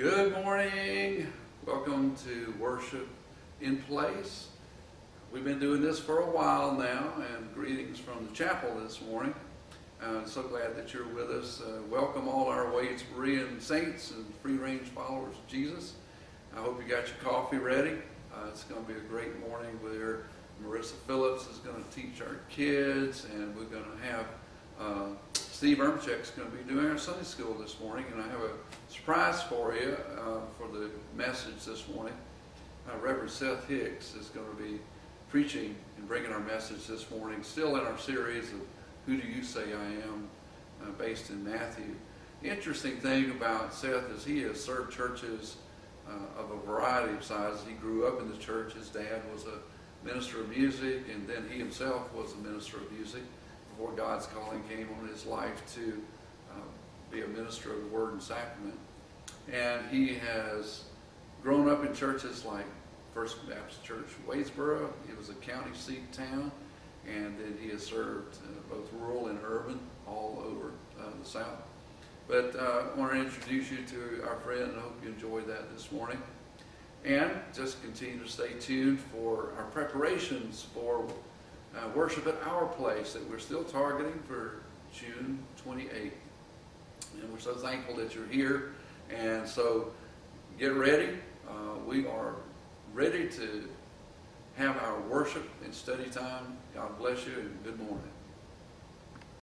Good morning. Welcome to Worship in Place. We've been doing this for a while now, and greetings from the chapel this morning. Uh, so glad that you're with us. Uh, welcome all our Wade's Berean saints and free range followers of Jesus. I hope you got your coffee ready. Uh, it's going to be a great morning where Marissa Phillips is going to teach our kids, and we're going to have Steve Ermchek's going to be doing our Sunday school this morning, and I have a surprise for you uh, for the message this morning. Uh, Reverend Seth Hicks is going to be preaching and bringing our message this morning, still in our series of Who Do You Say I Am, uh, based in Matthew. The interesting thing about Seth is he has served churches uh, of a variety of sizes. He grew up in the church. His dad was a minister of music, and then he himself was a minister of music before God's calling came on his life to uh, be a minister of the Word and Sacrament. And he has grown up in churches like First Baptist Church Wadesboro. It was a county seat town. And then he has served uh, both rural and urban all over uh, the South. But uh, I want to introduce you to our friend, and I hope you enjoyed that this morning. And just continue to stay tuned for our preparations for uh, worship at our place that we're still targeting for June 28th. And we're so thankful that you're here. And so get ready. Uh, we are ready to have our worship and study time. God bless you and good morning.